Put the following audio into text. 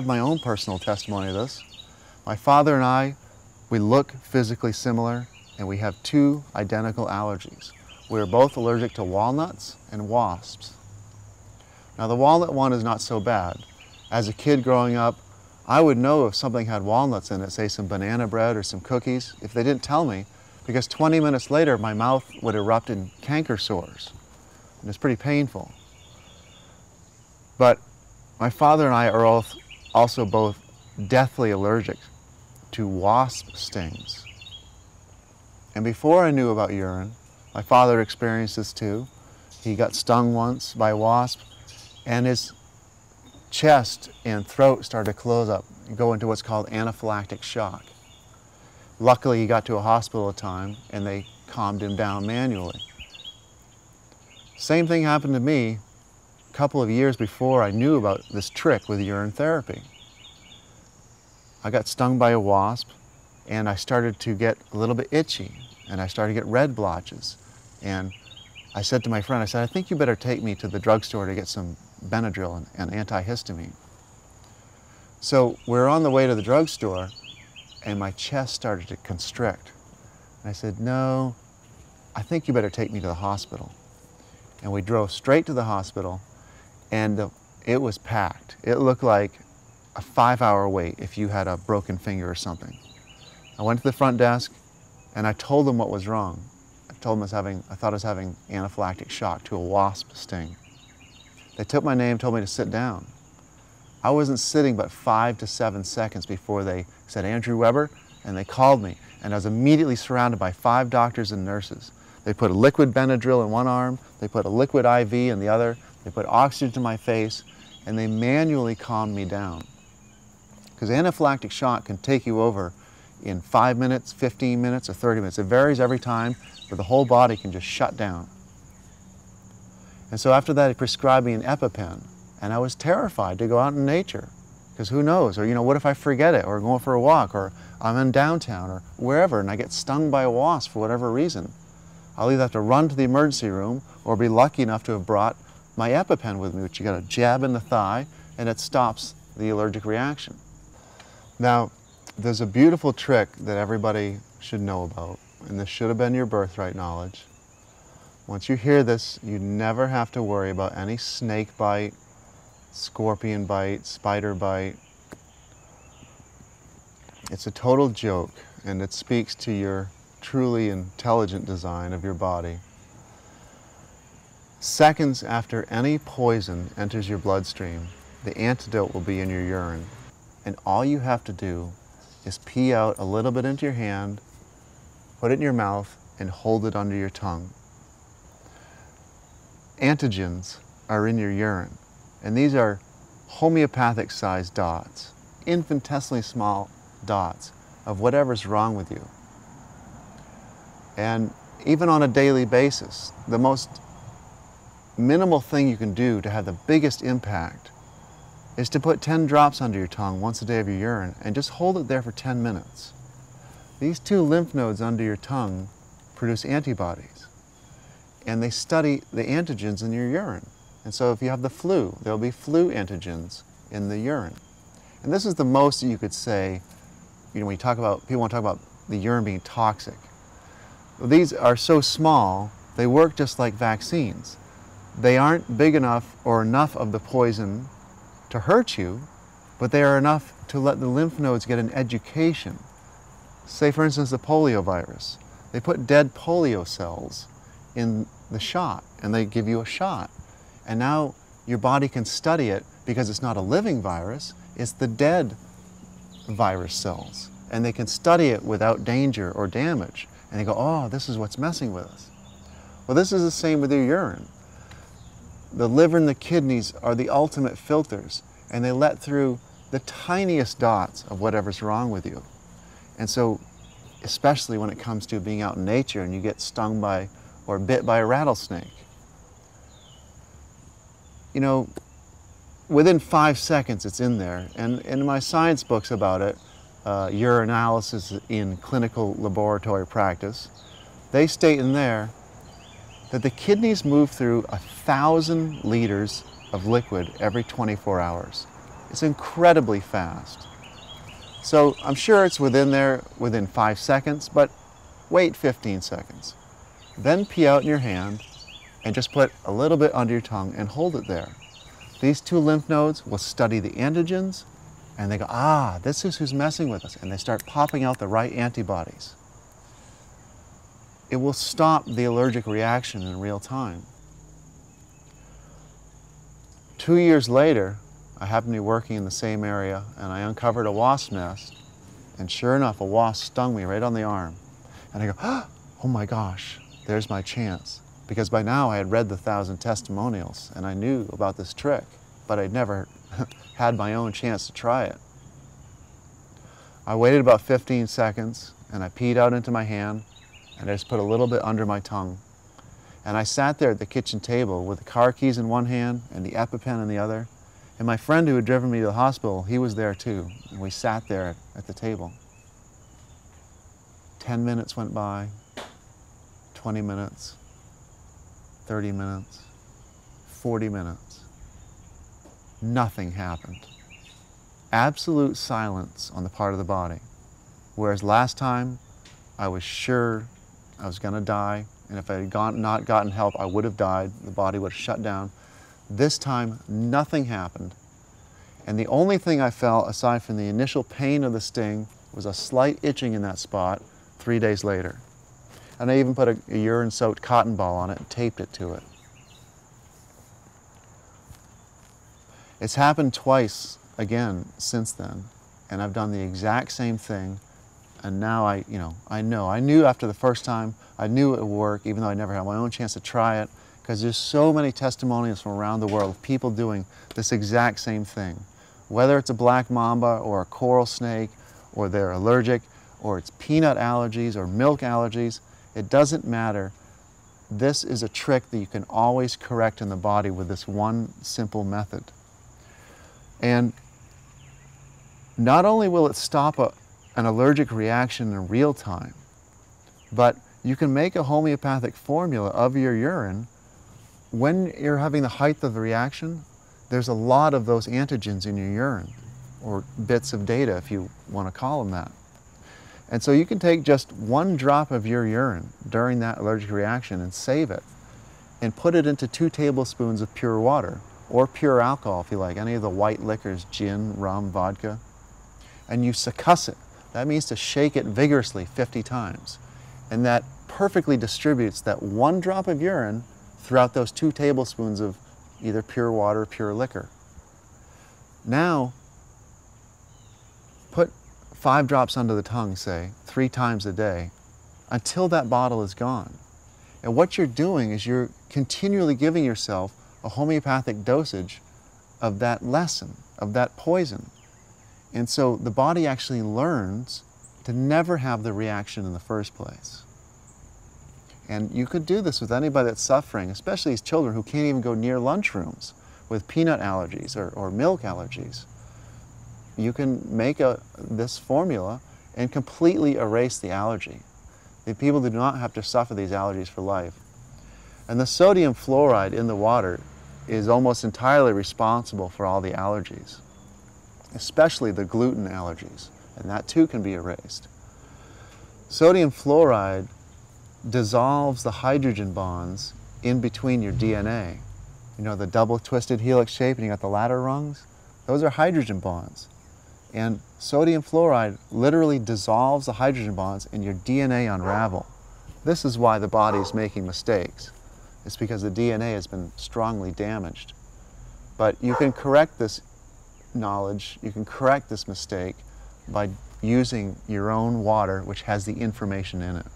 Have my own personal testimony of this. My father and I, we look physically similar and we have two identical allergies. We are both allergic to walnuts and wasps. Now the walnut one is not so bad. As a kid growing up, I would know if something had walnuts in it, say some banana bread or some cookies, if they didn't tell me, because 20 minutes later my mouth would erupt in canker sores. And it's pretty painful. But my father and I are also both deathly allergic to wasp stings. And before I knew about urine, my father experienced this too. He got stung once by a wasp and his chest and throat started to close up and go into what's called anaphylactic shock. Luckily, he got to a hospital at time and they calmed him down manually. Same thing happened to me couple of years before I knew about this trick with urine therapy. I got stung by a wasp and I started to get a little bit itchy and I started to get red blotches. And I said to my friend, I said, I think you better take me to the drugstore to get some Benadryl and, and antihistamine. So we're on the way to the drugstore and my chest started to constrict. And I said, no, I think you better take me to the hospital. And we drove straight to the hospital and the, it was packed. It looked like a five hour wait if you had a broken finger or something. I went to the front desk and I told them what was wrong. I told them I, was having, I thought I was having anaphylactic shock to a wasp sting. They took my name, told me to sit down. I wasn't sitting but five to seven seconds before they said, Andrew Webber, and they called me. And I was immediately surrounded by five doctors and nurses. They put a liquid Benadryl in one arm, they put a liquid IV in the other, they put oxygen to my face, and they manually calmed me down. Because anaphylactic shock can take you over in five minutes, 15 minutes, or 30 minutes. It varies every time, but the whole body can just shut down. And so after that, he prescribed me an EpiPen, and I was terrified to go out in nature, because who knows? Or, you know, what if I forget it, or going for a walk, or I'm in downtown, or wherever, and I get stung by a wasp for whatever reason. I'll either have to run to the emergency room, or be lucky enough to have brought my EpiPen with me, which you got a jab in the thigh, and it stops the allergic reaction. Now, there's a beautiful trick that everybody should know about, and this should have been your birthright knowledge. Once you hear this, you never have to worry about any snake bite, scorpion bite, spider bite. It's a total joke, and it speaks to your truly intelligent design of your body. Seconds after any poison enters your bloodstream, the antidote will be in your urine and all you have to do is pee out a little bit into your hand, put it in your mouth, and hold it under your tongue. Antigens are in your urine, and these are homeopathic sized dots, infinitesimally small dots of whatever's wrong with you. And even on a daily basis, the most minimal thing you can do to have the biggest impact is to put 10 drops under your tongue once a day of your urine and just hold it there for 10 minutes. These two lymph nodes under your tongue produce antibodies and they study the antigens in your urine. And so if you have the flu, there'll be flu antigens in the urine. And this is the most that you could say, you know, when you talk about, people want to talk about the urine being toxic. These are so small, they work just like vaccines. They aren't big enough or enough of the poison to hurt you, but they are enough to let the lymph nodes get an education. Say, for instance, the polio virus. They put dead polio cells in the shot and they give you a shot. And now your body can study it because it's not a living virus, it's the dead virus cells. And they can study it without danger or damage. And they go, oh, this is what's messing with us. Well, this is the same with your urine. The liver and the kidneys are the ultimate filters, and they let through the tiniest dots of whatever's wrong with you. And so, especially when it comes to being out in nature and you get stung by or bit by a rattlesnake, you know, within five seconds it's in there. And in my science books about it, uh, urinalysis in clinical laboratory practice, they state in there that the kidneys move through a thousand liters of liquid every 24 hours. It's incredibly fast. So I'm sure it's within there within five seconds, but wait 15 seconds. Then pee out in your hand and just put a little bit under your tongue and hold it there. These two lymph nodes will study the antigens and they go, ah, this is who's messing with us. And they start popping out the right antibodies. It will stop the allergic reaction in real time. Two years later, I happened to be working in the same area and I uncovered a wasp nest. And sure enough, a wasp stung me right on the arm. And I go, ah, oh my gosh, there's my chance. Because by now I had read the thousand testimonials and I knew about this trick, but I'd never had my own chance to try it. I waited about 15 seconds and I peed out into my hand and I just put a little bit under my tongue and I sat there at the kitchen table with the car keys in one hand and the EpiPen in the other. And my friend who had driven me to the hospital, he was there too. And we sat there at the table. 10 minutes went by, 20 minutes, 30 minutes, 40 minutes. Nothing happened. Absolute silence on the part of the body. Whereas last time, I was sure I was going to die and if I had gone, not gotten help, I would have died. The body would have shut down. This time, nothing happened. And the only thing I felt, aside from the initial pain of the sting, was a slight itching in that spot three days later. And I even put a, a urine-soaked cotton ball on it and taped it to it. It's happened twice again since then, and I've done the exact same thing and now I, you know, I know. I knew after the first time, I knew it would work, even though I never had my own chance to try it, because there's so many testimonials from around the world of people doing this exact same thing. Whether it's a black mamba or a coral snake, or they're allergic, or it's peanut allergies or milk allergies, it doesn't matter. This is a trick that you can always correct in the body with this one simple method. And not only will it stop a, an allergic reaction in real time. But you can make a homeopathic formula of your urine when you're having the height of the reaction. There's a lot of those antigens in your urine, or bits of data if you want to call them that. And so you can take just one drop of your urine during that allergic reaction and save it and put it into two tablespoons of pure water or pure alcohol if you like, any of the white liquors, gin, rum, vodka, and you succuss it that means to shake it vigorously 50 times. And that perfectly distributes that one drop of urine throughout those two tablespoons of either pure water or pure liquor. Now, put five drops under the tongue, say, three times a day, until that bottle is gone. And what you're doing is you're continually giving yourself a homeopathic dosage of that lesson, of that poison. And so the body actually learns to never have the reaction in the first place. And you could do this with anybody that's suffering, especially these children who can't even go near lunchrooms with peanut allergies or, or milk allergies. You can make a, this formula and completely erase the allergy. The people do not have to suffer these allergies for life. And the sodium fluoride in the water is almost entirely responsible for all the allergies especially the gluten allergies, and that too can be erased. Sodium fluoride dissolves the hydrogen bonds in between your DNA. You know, the double twisted helix shape and you got the ladder rungs? Those are hydrogen bonds. And sodium fluoride literally dissolves the hydrogen bonds and your DNA unravel. This is why the body is making mistakes. It's because the DNA has been strongly damaged. But you can correct this knowledge, you can correct this mistake by using your own water, which has the information in it.